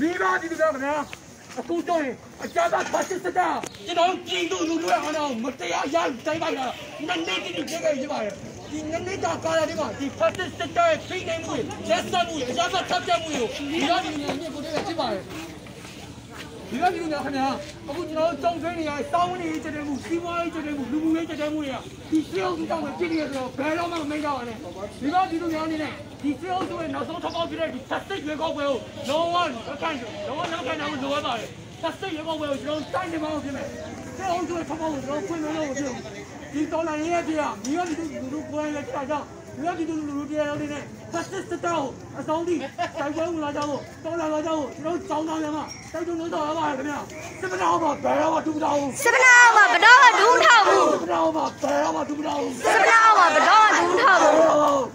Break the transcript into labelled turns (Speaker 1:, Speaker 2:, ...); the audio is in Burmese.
Speaker 1: မြင့်ပြဖက်စစ်စစ်တာမြင့်ပြကျောင်းသားပြည်သူကြီးရလာရဲ့ကြီးရကြီးရကျောင်းသားပြည်သူကြီးရလာရဲ့ကြီးရကြီးရဒီမိုကရေစီရရှိရဲ့တို့ရဲ့တို့ရဲ့ဒီမိုကရေစီရရှိရဲ့တို့ရဲ့တို့ရဲ့ wait wait wow wow wait wait wow wow ဖိနေကြညီရလာရဲ့ညီရညီရ
Speaker 2: ရမယ်ရမယ်ရမယ်
Speaker 1: wow wow
Speaker 2: ရှက်
Speaker 1: မိဘဒီကတော့ခင်ဗျာအခုတော့အကြမ်းဖက်ဖက်စစ်စစ်တာကျွန်တော်ကြည်သူလူတွေအားလုံးမတရားရတိုင်းပါလားနည်းနည်းဒီကြည့်ကြရပါရဲ့ဒီနည်းနည်းကကာလာဒီမှာဒီဖက်စစ်စစ်တာဖိနေမှုလက်ဆက်မှုအကြမ်းဖက်ထပ်ပြမှုကိုဒီတော့ဒီညညကိုတည်းကကြည့်ပါရဲ့ ဒီကဒီညခင်ဗျာအခုကျွန်တော်တုံးထွင်းနေရစောင်းနေကြတဲ့မှုစီးပွားရေးကြတဲ့မှုလူမှုရေးကြတဲ့မှုတွေကဒီစေအောင်တောင်းပဲဖြစ်နေရတော့ဘယ်တော့မှမမိတ်တော့ပါနဲ့ဒီကဒီလိုများနေနဲ့ဒီစေအောင်ဆိုရင်နောက်ဆုံးထောက်ပေါက်ဖြစ်တဲ့ဒီသက်စိတ်ရွေးကောက်ပွဲကိုလုံးဝလက်ခံလုံးဝလက်ခံနိုင်လို့လိုရပါတယ်သက်စိတ်ရွေးကောက်ပွဲကိုကျွန်တော်တိုက်နေမှာဖြစ်မယ်စေအောင်ဆိုရင်ထောက်ပေါက်ကိုကျွန်တော်ဖွင့်လို့လို့ဖြစ်ဒီတော်လာရေးပြမိရဒီလူလူကိုယ်လည်းကြာကြော င်းမိရဒီလူလူတရားတော်လေးနဲ့သက်စစ်စတောင်းအဆောင်ဒီတိုက်ပွဲဝင်လာကြဖို့တော်လာလာကြဖို့ကျွန်တော်ကြောင်းသားများမှာတိုက်တွန်းလို့တော်ရပါတယ်ခင်ဗျာစစ်မနာမှာဘယ်တော့မှဒူးမတော်ဘူး
Speaker 2: စပနာမှာဘတော်ကဒူးထောက်ဘူး
Speaker 1: စစ်မနာမှာဘယ်တော့မှဒူးမတော်ဘူး
Speaker 2: စပနာမှာဘတော်